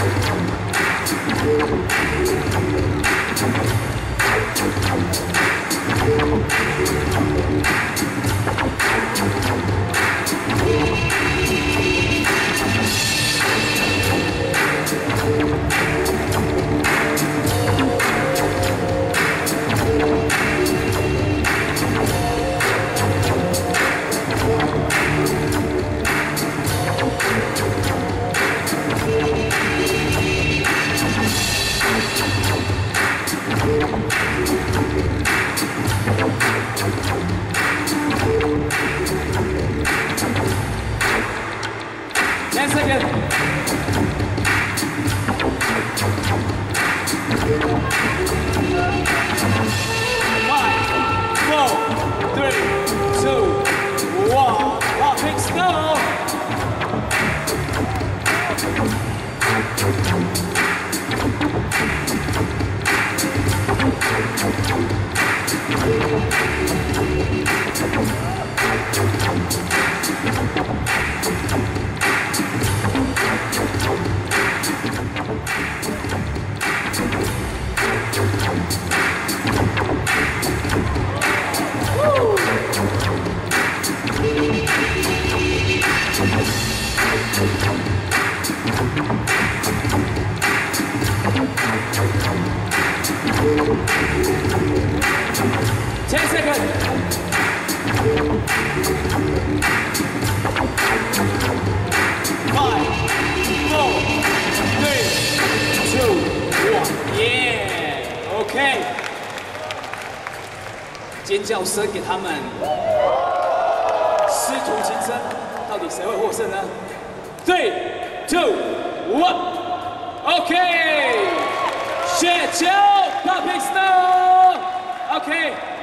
Thank you. Let's go! Ten seconds. Five, four, three, two, one. Yeah. OK。尖叫声给他们。师徒情深，到底谁会获胜呢？Three, two, one. OK。雪球 Popping Snow。Okay.